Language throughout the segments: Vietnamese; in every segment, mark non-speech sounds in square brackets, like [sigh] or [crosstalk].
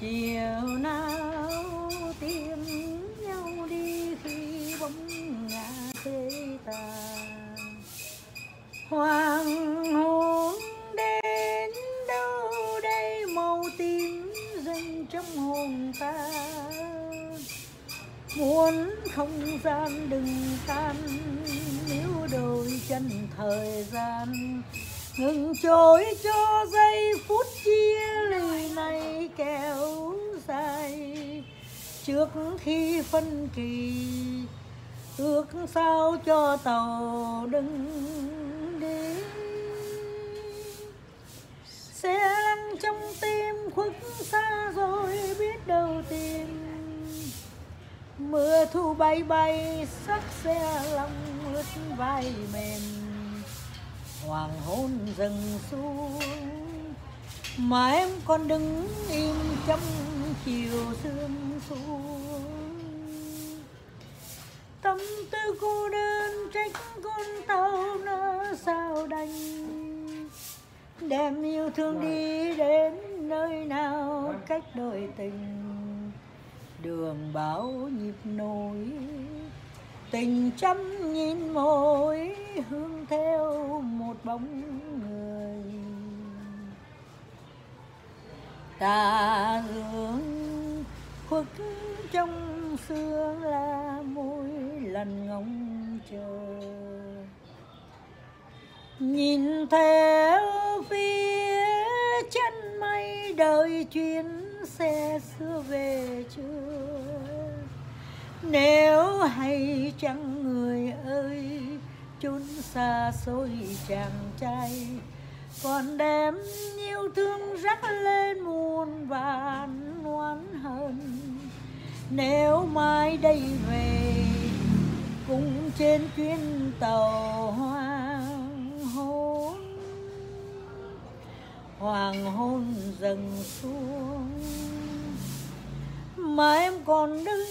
chiều nào tìm nhau đi khi bóng ngả thế ta hoàng hôn đến đâu đây, màu tím dâng trong hồn ta. Muốn không gian đừng tan nếu đôi chân thời gian. Ngừng trôi cho giây phút trước khi phân kỳ ước sao cho tàu đừng đi, xe lăn trong tim khuất xa rồi biết đâu tìm. Mưa thu bay bay sắc xe lòng ướt vai mềm. Hoàng hôn dần xuống mà em còn đứng im trong chiều sương xuống. Tâm tư cô đơn trách con tàu nó sao đành. Đem yêu thương đi đến nơi nào cách đôi tình. Đường báo nhịp nối tình trăm nhìn môi hướng theo một bóng người ta hương khuất trong sương là mỗi lần ngóng chờ. Nhìn theo phía chân mây đời chuyến xe xưa về chưa nếu hay chẳng người ơi, chốn xa xôi chàng trai còn đem yêu thương rắc lên muôn vàn oán hận. Nếu mai đây về cùng trên chuyến tàu hoàng hôn. Hoàng hôn dần xuống, mà em còn đứng.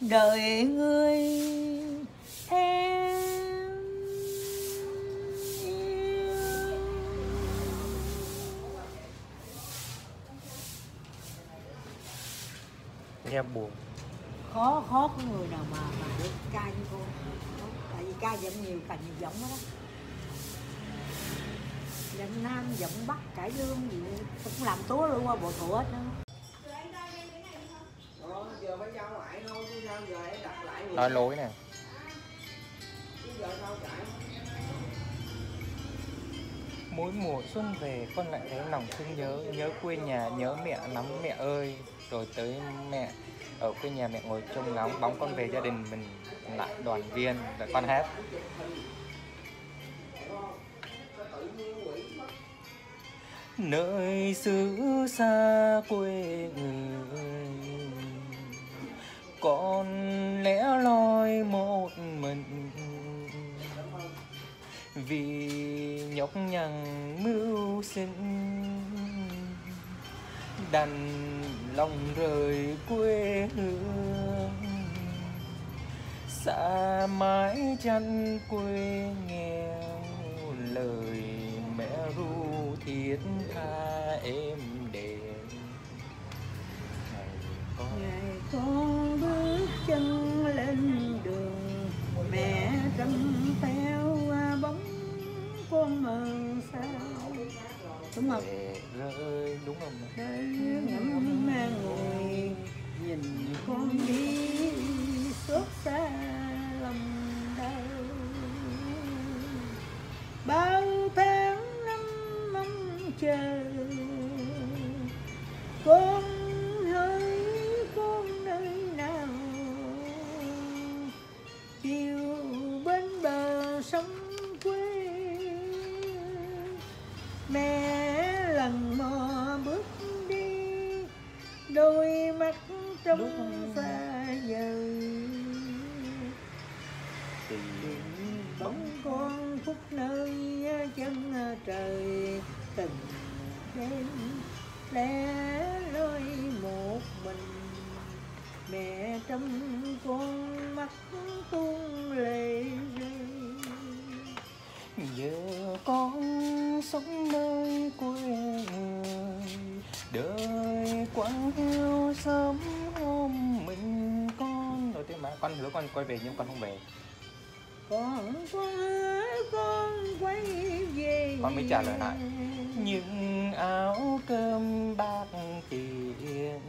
Đợi người em nghe buồn. Khó khó có người nào mà mà được ca như cô. Tại vì ca giọng nhiều cả nhiều giọng đó, đó giọng nam giọng bắc cải lương gì cũng làm túa luôn qua bộ thủ hết đó Đó, giờ phải giao lại thôi chứ sao giờ em đặt lại người nói lối nè. Mỗi mùa xuân về con lại thấy lòng thương nhớ nhớ quê nhà nhớ mẹ lắm mẹ ơi rồi tới mẹ, ở quê nhà mẹ ngồi trông ngóng, bóng con về gia đình mình lại đoàn viên lại con hát. Nơi xứ xa quê người, con lẻ loi một mình. Vì nhọc nhằn mưu sinh đành lòng rời quê hương. Xa mãi chân quê nghèo, lời mẹ ru thiết tha êm đềm. Ngày con ngày con bước chân lên đường, mẹ cầm theo bóng con mờ sao? Đúng không? Rơi đúng không đây ngắm mang ngồi, nhìn con đi, xót xa lòng đau. Bao tháng năm mong chờ, con xa dần thì bóng con phút nơi chân trời từng đêm lẻ loi một mình. Mẹ trong con mắt tuôn lệ rơi. Giờ con sống nơi quê đời quăng yêu sớm hôm mình con rồi thế mà con hứa con quay về nhưng con không về. Con con quay về. Con mới trả lời lại. những áo cơm bạc tiền.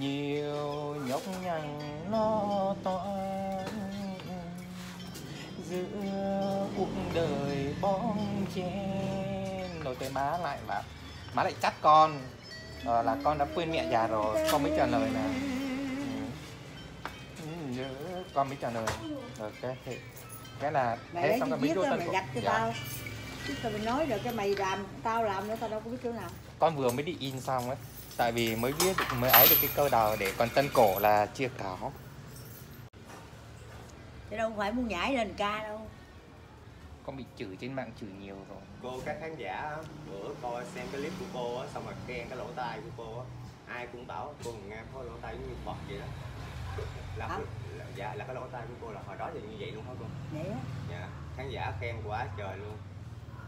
Nhiều nhóc nhằn lo toan. Giữa cuộc đời bon chen. Rồi cái má lại bảo má lại trách con. Ờ, là con đã quên mẹ già rồi con mới trả lời nè nhớ con mới trả lời rồi cái thì cái là mày xong rồi mới viết vô tân mày gạch cho Dạ. tao. Chứ tao mày nói được cái mày làm tao làm nữa tao đâu có biết chỗ nào. Con vừa mới đi in xong ấy tại vì mới viết được mới ấy được cái câu đầu để còn tân cổ là chia cáo chứ đâu phải muốn nhảy lên ca đâu. Con bị chửi trên mạng chửi nhiều rồi. Cô các khán giả bữa coi xem cái clip của cô á xong rồi khen cái lỗ tai của cô á. Ai cũng bảo cô Nga có lỗ tai như Phật vậy đó. Là, Hả? Dạ là cái lỗ tai của cô là hồi đó thì như vậy luôn hả cô? Vậy á. Dạ khán giả khen quá trời luôn.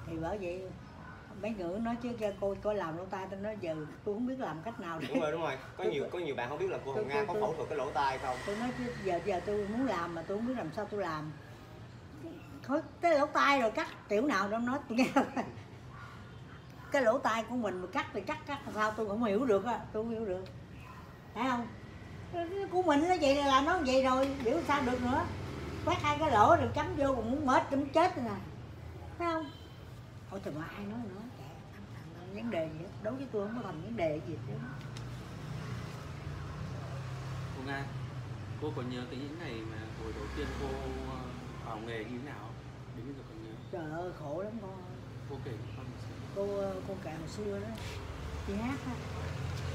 Thì bởi vậy mấy người nói chứ kêu cô có làm lỗ tai tao nói giờ tôi không biết làm cách nào để đúng rồi đúng rồi. Có nhiều có nhiều bạn không biết là cô Hồng Nga có phẫu thuật cái lỗ tai không? tôi nói chứ giờ giờ tôi muốn làm mà tôi không biết làm sao tôi làm. Thôi cái lỗ tai rồi cắt tiểu nào đâu nói tôi nghe cái lỗ tai của mình mà cắt thì cắt cắt sao tôi cũng hiểu được á tôi không hiểu được. Thấy không của mình nó vậy là nó vậy rồi biểu sao được nữa. Quét hai cái lỗ rồi cắm vô còn muốn mệt cũng chết nè. Thấy không? Thôi thì mà ai nói nữa Kệ, thằng- thằng- thằng vấn đề gì hết. đối với tôi không có thành vấn đề gì hết cô Nga cô còn nhớ cái những ngày mà hồi đầu tiên cô ờ, vào nghề như thế nào? Đến bây giờ còn nhớ trời ơi khổ lắm con. Cô kể cho con cô ờ, cô kệ hồi xưa đó. Đi hát á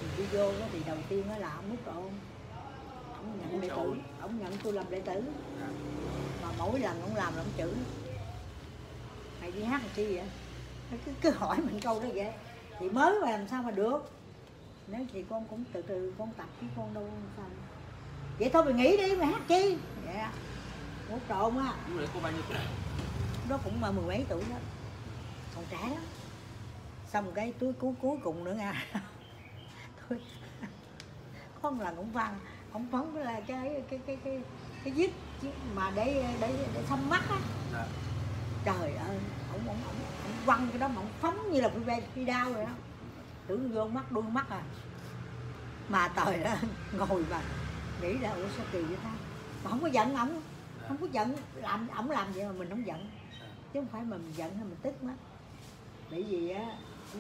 thì đi vô đó thì đầu tiên đó là ông mút ôn ông nhận đệ tử ông nhận tôi làm đệ tử. Mà mỗi lần ông làm là ông chửi. Mày đi hát làm chi vậy? Nó cứ, cứ hỏi mình câu đó vậy. Thì mới mà làm sao mà được. Nếu thì con cũng từ từ con tập chứ con đâu sao. Vậy thôi mày nghỉ đi mày hát chi? Vậy á mút trộn á cô bao nhiêu tuổi? Đó cũng mà mười mấy tuổi đó. Còn trẻ lắm. Xong cái túi cuối cuối cùng nữa nha. [laughs] Tôi [laughs] có một lần cũng văn ông phóng cái là cái cái cái cái cái viết mà để để để xăm mắt á. Dạ. trời ơi ông ông ông, ông quăng cái đó mà ông phóng như là đao phi đao rồi đó. Tưởng vô mắt đuôi mắt à. Mà trời đó [laughs] ngồi mà nghĩ là ủa sao kỳ vậy ta? Mà không có giận ổng không có giận làm ổng làm vậy mà mình không giận. Chứ không phải mà mình giận hay mình tức mất bởi vì á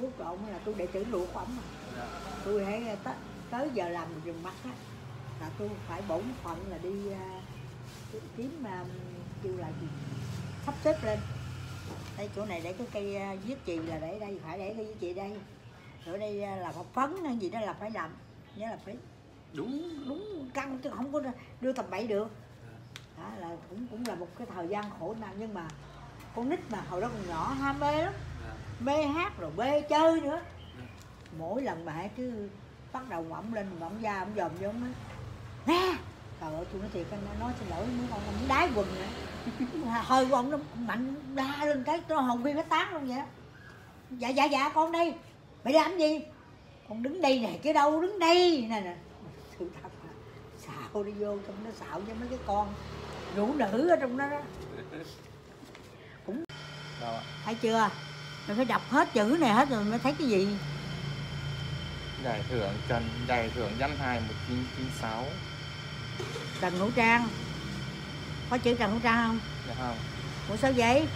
lúc trộn là tôi đệ tử luộc của ổng mà. Dạ. tôi hãy tới, giờ làm rừng mắt á là tôi phải bổn phận là đi à, kiếm mà kêu là gì? Sắp xếp lên. Đây chỗ này để cái cây à, viết chì là để đây phải để cây viết chì đây. Ở đây à, là một phấn hay gì đó là phải làm nhớ là phải đúng đúng căng chứ không có đưa tầm bậy được. Đó là cũng cũng là một cái thời gian khổ nạn nhưng mà con nít mà hồi đó còn nhỏ ham mê lắm. Dạ. mê hát rồi mê chơi nữa. Mỗi lần mà hát cứ bắt đầu ngậm lên ngậm da ổng dòm vô nói nè. Trời ơi tôi nói thiệt anh nói xin lỗi mấy con ông đái quần nè [laughs] hơi của ông nó mạnh la lên cái nó hồn phi phách tán luôn vậy đó. dạ dạ dạ con đây mày làm gì? Con đứng đây nè chứ đâu đứng đây. Nè nè. Sự thật là xạo đi vô trong nó xạo cho mấy cái con rủ nữ ở trong đó đó. [laughs] Đâu ạ? thấy chưa? Mày phải đọc hết chữ này hết rồi mới thấy cái gì. Giải thưởng trần giải thưởng danh hài 1996 trần hữu trang. Có chữ trần hữu trang không? Được không. Ủa sao vậy?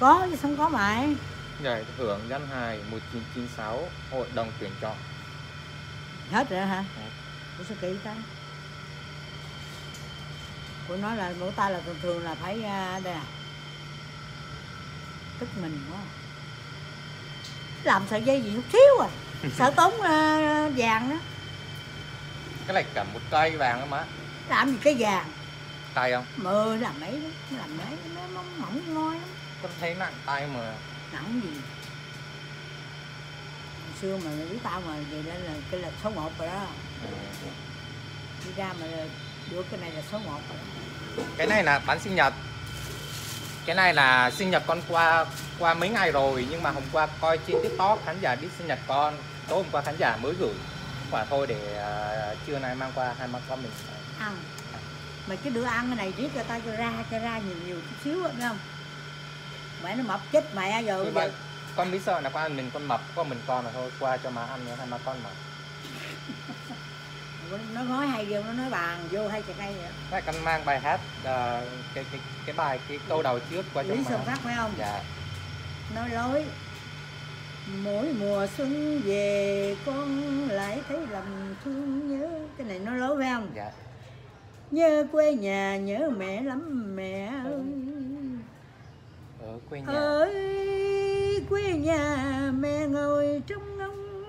Có chứ không có mày giải thưởng danh hài 1996 hội đồng tuyển chọn. Hết rồi hả? Hết. ủa sao kỳ ta cô nói là lỗ tai là thường thường là phải à, đây à. Tức mình quá. Làm sợi dây gì chút xíu à. [laughs] Sợ tốn à, vàng đó cái này cả một cây vàng đó má. Làm gì cái vàng? Tay không? Mơ làm mấy làm mấy nó mỏng mỏng ngon lắm. Con thấy nặng tay mà. Nặng gì? Hồi xưa mà biết tao mà vậy đó là cái là số 1 rồi đó. Ừ. đi ra mà được cái này là số 1 rồi đó. cái này là bán sinh nhật. Cái này là sinh nhật con qua qua mấy ngày rồi nhưng mà hôm qua coi trên tiktok khán giả biết sinh nhật con tối hôm qua khán giả mới gửi quả thôi để à, trưa nay mang qua hai mắc con mình. Ăn mà cái đứa ăn cái này riết cho tao cho ra cho ra nhiều nhiều chút xíu biết không? Mẹ nó mập chết mẹ giờ mà giờ. con biết sợ là qua mình con mập có mình con là thôi qua cho má ăn nữa hai má con mập [laughs] nó nói hay vô nó nói bàn vô hay chặt hay vậy? Vậy con mang bài hát ờ, cái cái cái bài cái câu đầu trước qua cho lý sơn phát phải không? Dạ. Nói lối mỗi mùa xuân về con lại thấy lòng thương nhớ. Cái này nói lối phải không? Dạ. Nhớ quê nhà nhớ mẹ lắm mẹ ơi. Ở quê nhà. Ơi quê nhà mẹ ngồi trong ngóng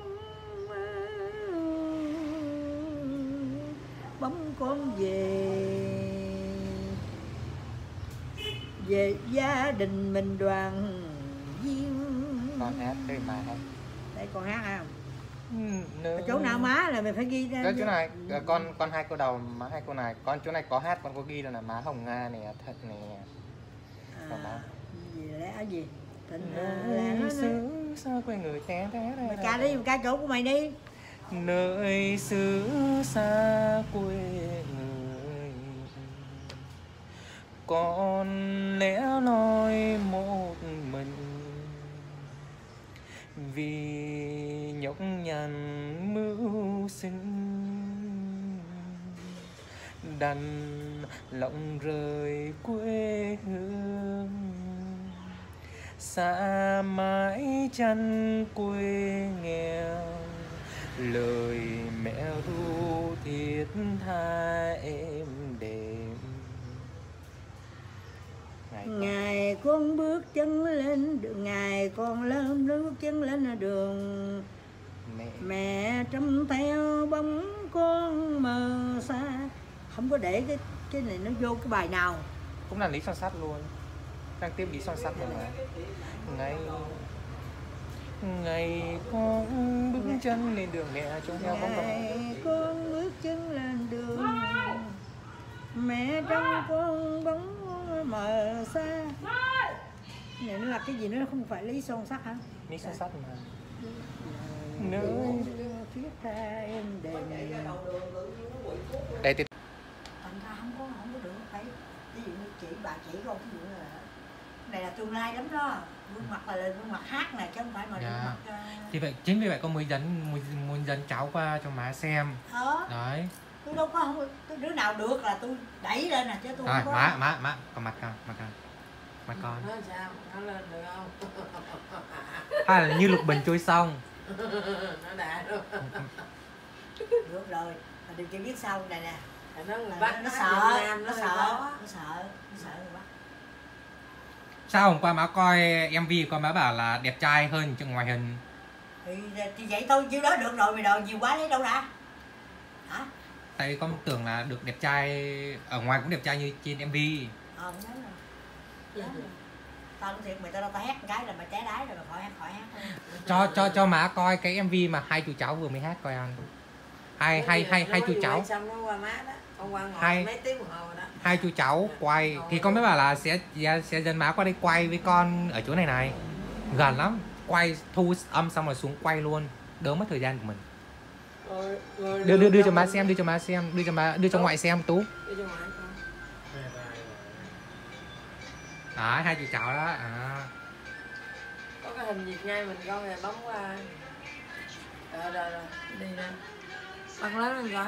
bóng con về về gia đình mình đoàn viên con hát đây mà hát. Đây con hát không? Nơi- chỗ nào má là mình phải ghi ra chỗ này ờ, con con hai cô đầu má hai cô này. Con chỗ này có hát con có ghi là má hồng nga nè thật nè. Má. à, gì lẽ gì? Tình nơi là xứ xa quê người té té mày ca đi mày ca chỗ của mày đi. Nơi xứ xa quê người. Con lẽ loi một mình vì nhọc nhằn mưu sinh. Đành lòng rời quê hương, xa mãi chăn quê nghèo. Lời mẹ ru thiết tha em Ngày con- con bước chân lên đường ngày con lớn bước chân lên đường. Mẹ. Mẹ trông theo bóng con mờ xa. Không có để cái cái này nó vô cái bài nào. Cũng là lý son sắt luôn. Đang tiếp lý son sắt rồi mà. Ngày ngày con bước chân lên đường mẹ trông theo bóng bóng ngày con bước chân lên đường. Mẹ trông con bóng mờ xa. Này nó là cái gì nó không phải lý son sắt hả? Lý son sắt mà. Nơi thiết tha em đềm đây thì thành ra không có không có được phải ví dụ như chị bà chỉ con ví dụ là này là tương lai lắm đó. Gương mặt là gương mặt hát này chứ không phải mà Dạ. gương mặt ờ, thì vậy chính vì vậy con mới dẫn muốn, muốn dẫn cháu qua cho má xem. Đó đấy tôi đâu có không tôi đứa nào được là tôi đẩy lên nè chứ tôi rồi không có má má má còn mặt con mặt con mặt con Nói sao? Nó lên được không? [laughs] hay là như lục bình trôi sông nó đã rồi. được rồi mà đừng chỉ biết sau này nè Nó Bắc nó, nó nó sợ, sợ Nam nó nó sợ sợ. nó sợ nó sợ người Bắc. sao hôm qua má coi mv con má bảo là đẹp trai hơn trong ngoài hình thì, thì vậy thôi chứ đó được rồi mày đòi nhiều quá lấy đâu ra hả tại vì con tưởng là được đẹp trai ở ngoài cũng đẹp trai như trên mv ờ rồi. Nói rồi. tao nói thiệt mày tao đâu tao hát cái là mày té đái rồi mày khỏi hát khỏi hát thôi. cho cho cho má coi cái mv mà hai chú cháu vừa mới hát coi anh. Hai hai hai hai chú cháu. Xong nó qua má đó. Con qua ngồi Hai- mấy tiếng đồng hồ đó. hai chú cháu quay. Thì con mới bảo là sẽ sẽ sẽ dẫn má qua đây quay với con ở chỗ này này. Gần lắm. Quay thu âm xong rồi xuống quay luôn. Đỡ mất thời gian của mình đưa đưa đưa cho má xem đưa cho má xem đưa cho má đưa cho ngoại xem tú đó hai chú cháu đó à. Có cái hình Việt ngay mình coi rồi bấm qua. Rồi rồi rồi. Đi nè. Bắt lớn lên coi.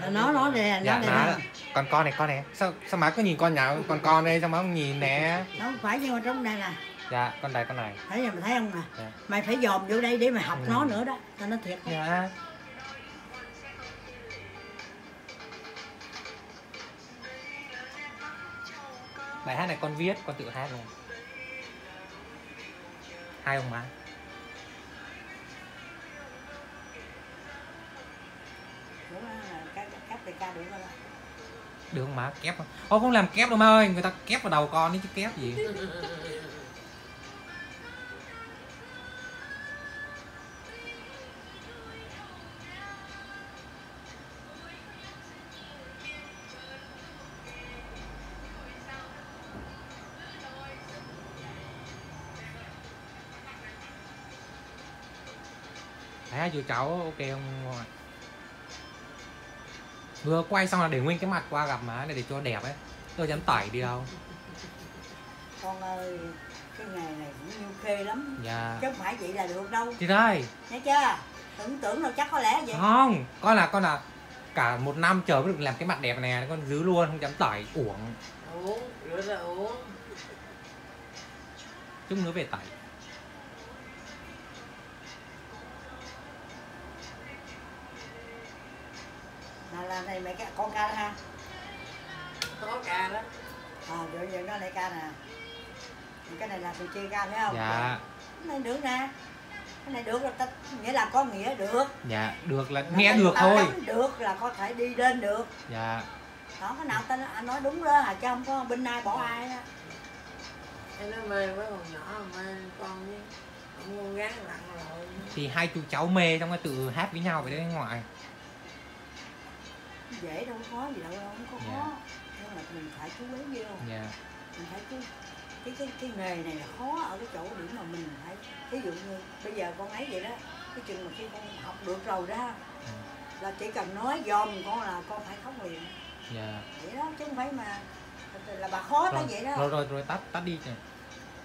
là nó nó nè nó dạ nè má con con này con này sao sao má cứ nhìn con nhà con con đây sao má không nhìn nè nó không phải nhưng mà trong này nè dạ con này con này thấy mày thấy không nè Dạ. mày phải dòm vô đây để mày học Ừ. nó nữa đó tao nói thiệt dạ bài hát này con viết con tự hát luôn. Hai ông má? Được không má? Kép không? Ô, không làm kép đâu má ơi người ta kép vào đầu con đấy chứ kép gì [laughs] thấy hai chú cháu ok không? Vừa quay xong là để nguyên cái mặt qua gặp má này để cho đẹp ấy. Tôi dám tẩy đi đâu. Con ơi cái nghề này cũng khê lắm. Dạ. Chứ không phải vậy là được đâu. Chị ơi nghe chưa? Tưởng tưởng đâu chắc có lẽ vậy. Không con là con là cả một năm chờ mới được làm cái mặt đẹp này con giữ luôn không dám tẩy uổng. Uống rửa ra uống chút nữa về tẩy là này mẹ cái con ca đó ha. Có ca đó. À vậy vậy nó lại ca nè. Thì cái này là tụi chia ca phải không? Dạ. Cái này được nè. Cái này được là ta nghĩa là có nghĩa được. Dạ được là nghe được thôi. được là có thể đi lên được. Dạ. Đó cái nào ta anh nói đúng đó à chứ không có bên ai bỏ ai á. Em nói mê quá còn nhỏ mê con với ông con gán lặn rồi. Thì hai chú cháu mê xong rồi tự hát với nhau vậy đấy ngoại dễ đâu có gì đâu đâu không có Dạ. khó nhưng mà mình phải chú ý vô. Dạ. Mình phải chú cái cái cái nghề này là khó ở cái chỗ điểm mà mình phải ví dụ như bây giờ con ấy vậy đó cái chừng mà khi con học được rồi đó Ừ. là chỉ cần nói dòm con là con phải khóc liền dạ. Vậy đó chứ không phải mà là bà khó tới rồi, vậy đó. rồi rồi rồi tắt tắt đi này.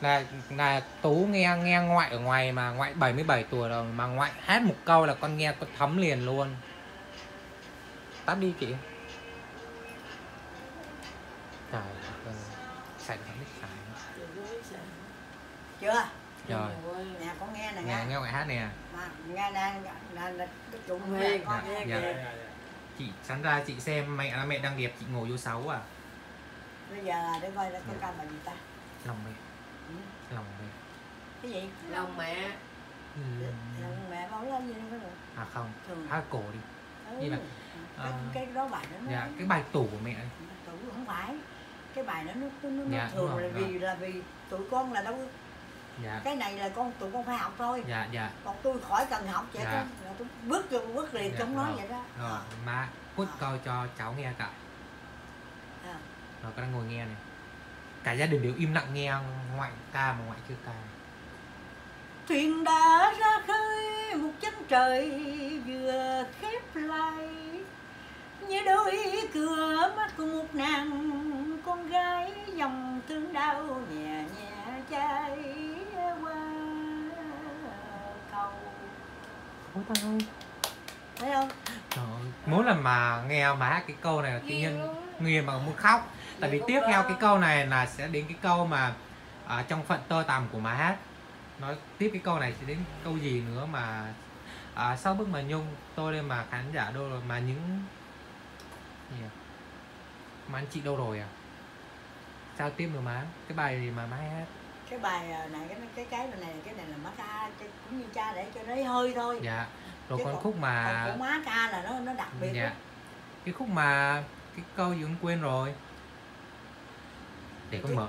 là là tú nghe nghe ngoại ở ngoài mà ngoại 77 tuổi rồi mà ngoại hát một câu là con nghe con thấm liền luôn tắt đi chị. Trời ơi xài không biết xài. Chưa? Rồi. Nè con nghe nè nghe nghe ngoại hát nè. Mà nghe nè cái tụng Con nghe con con nghe Dạ. kìa chị sẵn ra chị xem mẹ là mẹ đang đẹp chị ngồi vô sáu à. Bây giờ là để coi là con ca bài gì ta? Lòng mẹ. Ừ. lòng mẹ. Cái gì? Lòng mẹ. Ừ. Lòng mẹ bảo lên gì đâu có được à không. Hát cổ đi. Ừ. như là, cái, ờ, cái đó bài đó nó dạ cái bài tủ của mẹ tụi không phải. Cái bài đó nó nó, nó, nó Dạ, thường là vì là vì tụi con là đâu dạ. cái này là con tụi con phải học thôi. Dạ dạ. Còn tôi khỏi cần học vậy Dạ. thôi là tôi bước vô bước liền Dạ, trong nói rồi, vậy đó. Rồi Ờ, má cốt Ờ. câu cho cháu nghe cả à. rồi con đang ngồi nghe này. Cả gia đình đều im lặng nghe ngoại ca mà ngoại chưa ca. Thuyền đã ra khơi một chân trời vừa khép lại như đôi cửa mắt của một nàng con gái dòng thương đau nhẹ nhẹ chảy qua cầu. Ôi ta ơi. Thấy không? Trời ơi, mỗi lần mà nghe má hát cái câu này là tự nhiên nghiền mà muốn khóc. Tại vì tiếp theo cái câu này là sẽ đến cái câu mà à, trong phận tơ tằm của má hát. Nói tiếp cái câu này sẽ đến câu gì nữa mà à, sau bức mà nhung tôi đây mà khán giả đâu rồi mà những gì à? mà anh chị đâu rồi à? Sao tiếp nữa má? Cái bài gì mà má hát? Cái bài à, này cái cái cái này cái này là má ca cũng như cha để cho lấy hơi thôi. Dạ. Rồi Chứ còn còn- khúc mà còn của má ca là nó nó đặc biệt dạ. cái khúc mà cái câu gì cũng quên rồi? Để con mở